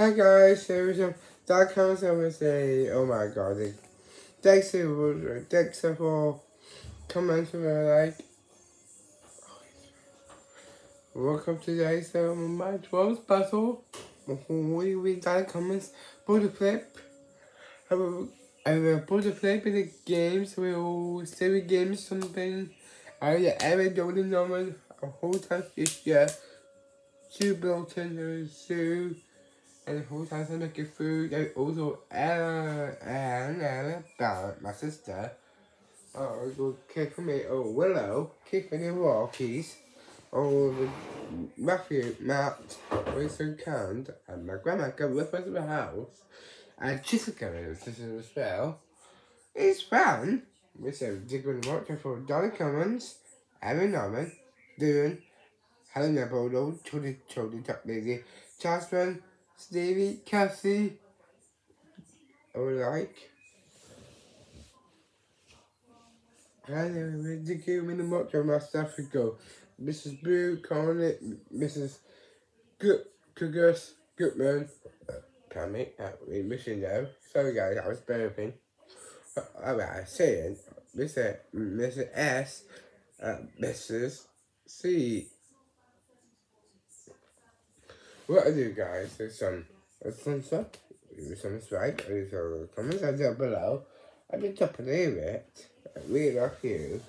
Hi guys, here's some that comes over say, oh my god, thanks to thanks for comments and like Welcome to today's um, my 12th battle. We read that comments, put a flip. I will, I put a flip in the games, we will say the games something. I will ever the normal a whole time this year. Sue Bilton, Sue and the whole time I'm making food and also Ella Ella Barrett, my sister. Oh, go kick for me. Oh, Willow, kick for the Rockies. Oh, the Matthew, Matt, Wilson Canned, and my grandma come with us to the house. And Jessica is as well. It's fun. We said Diggle watching for Dolly Cummins, Evan Norman, Dylan, Helena Bolo, Tony Tony Top Lady, Jasmine, Stevie, Cassie, or like. And then we give me the much of to go. Mrs. Blue, Connie, Mrs. Good, Kugus, Goodman, uh, pardon me, uh, we missing now. Sorry guys, I was burping. Uh, Alright, saying, Mr. Mr. S, uh, Mrs. C, what I do, guys, is some thumbs up, some leave some comments down below. I did top of it. We love you.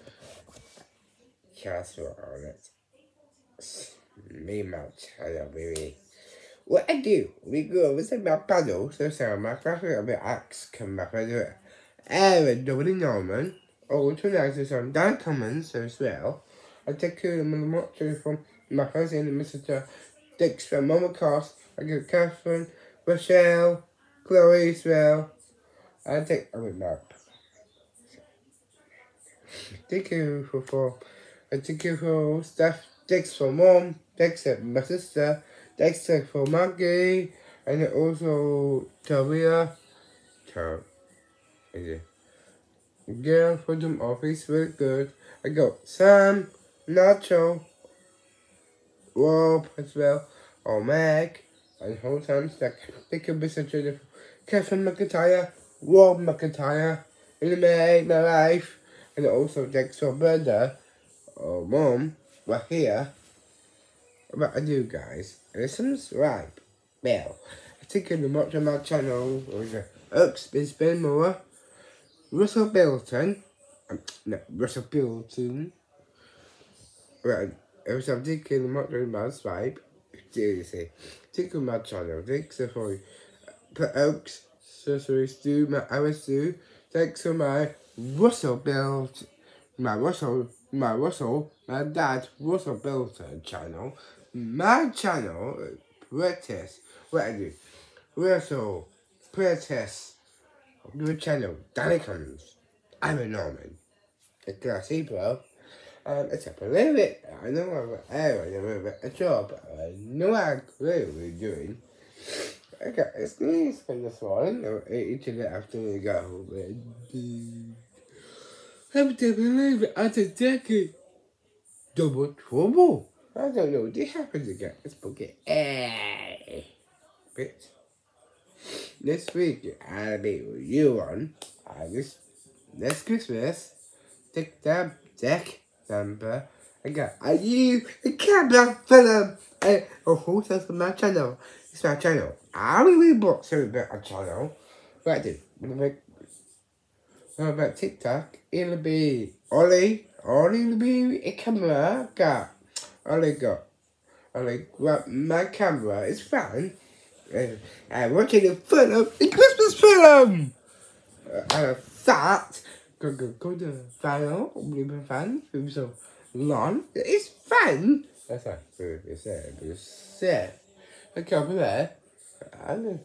Castle on it. Me much, I don't. What I do, we go over to my paddle, so so my favorite of the axe come back and do it. Aaron, Double Norman, all two nights on Dan Cummins as well. I take care of them and watch from my cousin in the Mr. Dix from Mama Cost, I get Catherine, Rochelle, Chloe as well. I take, I mean, no. Thank you for, for I thank you for stuff. Thanks for mom, thanks for my sister, thanks for Maggie, and also Taria. Tar it? Girl from the office, very good. I got Sam, Nacho, Well, or Meg, and time stack. They could be such a different. Kevin McIntyre, Rob McIntyre, in the my life, and also for Brenda, or Mom, were here. What I do, guys, and subscribe. Well, I think in the much on my channel was a Oaks Bisbee Moore, Russell Bilton, um, no, Russell Bilton, right, it was I'm thinking much on my subscribe. Seriously, think of my channel, thanks oh, for put Oaks, Sorcery Stew, my Stew, thanks for my Russell Bilton, my Russell, my Russell, my dad Russell Bilton channel, my channel, British, what I do, Russell, British, your channel, Danny Cummins, I'm a Norman, a classy bro, um, it's a bit, I know I'm an area, a job, I know I clearly doing, Okay, it's nice for this one. I'll eat it after we go. Home. I to believe it. After a decade. Double trouble. I don't know. This happens again. Let's book it. Hey. Bitch. This week, I'll be with you on uh, this, Christmas. Take that deck number. I got a you a camera film. And a whole sense of my channel. It's my channel. I will bought some about a channel. Right then. What about TikTok? It'll be Ollie. Ollie will be a camera. Got Ollie got Ollie got my camera. It's fun. And I'm watching a film, a Christmas film. Uh, and that go go go to final. Leave a fan. Film so long. It's fun. That's not good. It's sad. It's sad. I come over there. And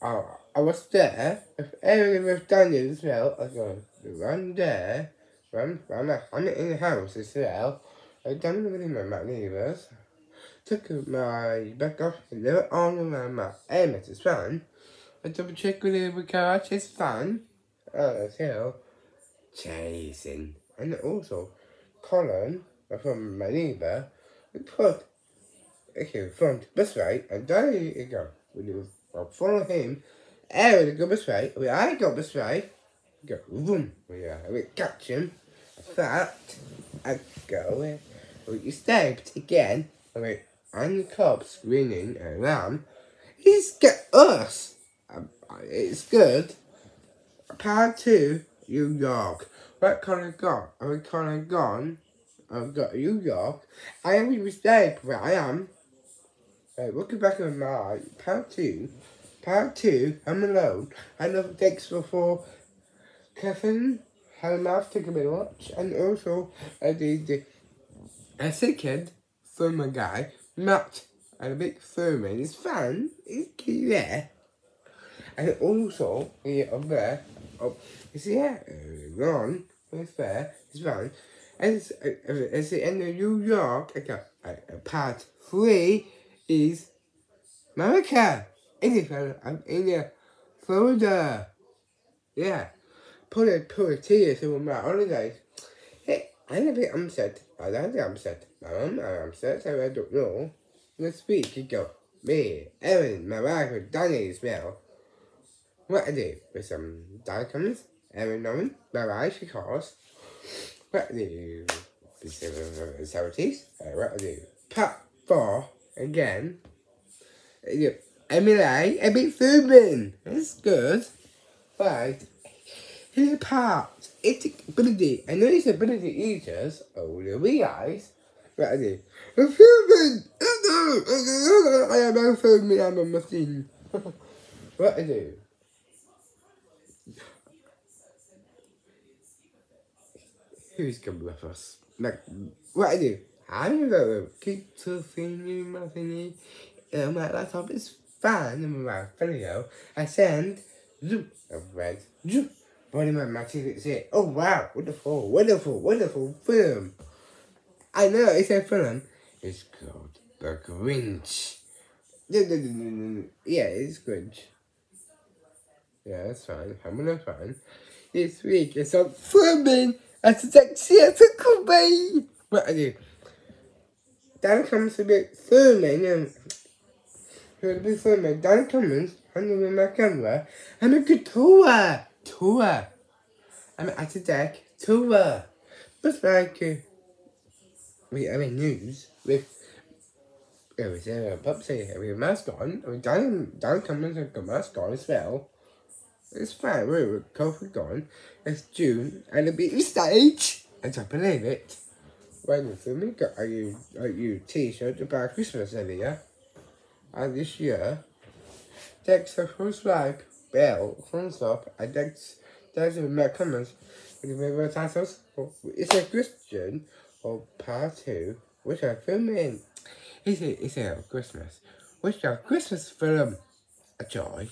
I, I was there. If everything was done as well, I go run there, run, run, I'm in the house as well. I done everything with my neighbours. Took my back off and leave it on around my helmet is fun. I double check with the car, it's fun. Oh, as hell. Chasing. And also, Colin, uh, from my neighbour, we put okay, front this way, and there you go. when you well, follow him, Aaron go this way, when I go way, go boom, yeah, we catch him, that, I go, you stabbed again, I mean, I'm the cop screaming around, he's get us, um, it's good, part two, New York, what kind of gone, I kind of gone, I've got New York, I am in mistake where I am, Right, looking back at my part two, part two, I'm alone. I know thanks before Kevin had a mouth to give me watch, and also I did a second Thurman guy, Matt, and a big Thurman, his fan, is there. And also, the other, oh, is here, uh, Ron, is fair, it's and it's, uh, it's the end of New York, got uh, part three, is America. Anything. I'm in Florida. Yeah. Put a put a tears in my holidays. Hey, I'm a bit upset. I don't get upset. I'm upset, so I don't know. This week you go. Me, Erin, my wife, and Danny as well. What I do with some diamonds, Erin Norman, my wife, of course. What I do with some celebrities, what I do. Part 4 again. Emily, Emmy Thuman. That's good. Right. His part. It's ability. I know his ability eaters. Oh, the eyes. Right, I do. Thuman! I am a Thuman, I'm a machine. what I do? Who's coming with us? Like, what I do? I'm gonna keep surfing my thingy. Uh, my laptop is fine in my video. I send zoom of red zoom. Body my my TV say, oh wow, wonderful, wonderful, wonderful film. I know it's a film. It's called The Grinch. Yeah, it's Grinch. Yeah, that's fine. I'm gonna fine. This week it's on filming Kobe. What I do? Dan comes to be filming and he'll be filming. Dan camera and a good tour. Tour. I'm at the deck. Tour. Just like uh, we I mean news with it was a Pepsi with a mask on. Mean Dan Dan comes with a mask on as well. It's fine, we're COVID gone. It's June and it'll be stage. I don't believe it waiting for me. Got a new, a new t-shirt about Christmas year. And this year, text the first like bell, thumbs up, and text there's a my comments the titles. It's a Christian or part two, which I film in. It's a, it's a Christmas. Which a Christmas film. A joy.